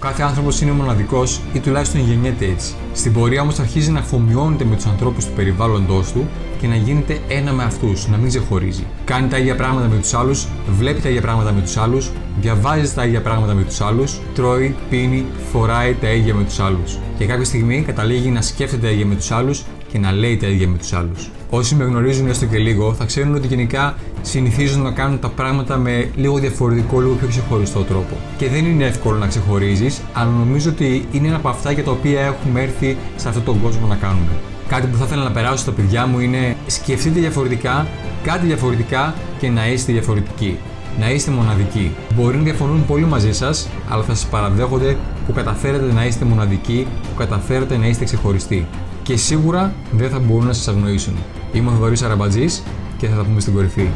κάθε άνθρωπος είναι μοναδικός ή τουλάχιστον γεννιέται έτσι. Στην πορεία όμως αρχίζει να αφομοιώνεται με τους ανθρώπους του περιβάλλοντό του και να γίνεται ένα με αυτούς, να μην ξεχωρίζει. Κάνει τα ίδια πράγματα με τους άλλους, βλέπει τα ίδια πράγματα με τους άλλους, διαβάζει τα ίδια πράγματα με τους άλλους, τρώει, πίνει, φοράει τα ίδια με τους άλλους. Και κάποια στιγμή καταλήγει να σκέφτεται τα ίδια με τους άλλους και να λέει τα ίδια με τους άλλους. Όσοι με γνωρίζουν έστω και λίγο, θα ξέρουν ότι γενικά συνηθίζουν να κάνουν τα πράγματα με λίγο διαφορετικό, λίγο πιο ξεχωριστό τρόπο. Και δεν είναι εύκολο να ξεχωρίζεις, αλλά νομίζω ότι είναι ένα από αυτά για τα οποία έχουμε έρθει σε αυτόν τον κόσμο να κάνουμε. Κάτι που θα ήθελα να περάσω στα παιδιά μου είναι σκεφτείτε διαφορετικά, κάτι διαφορετικά και να είστε διαφορετικοί. Να είστε μοναδικοί. Μπορεί να διαφωνούν πολύ μαζί σας, αλλά θα σας παραδέχονται που καταφέρετε να είστε μοναδικοί, που καταφέρετε να είστε ξεχωριστοί. Και σίγουρα δεν θα μπορούν να σας αγνοήσουν. Είμαι ο Θοδωρής Αραμπατζής και θα τα πούμε στην κορυφή.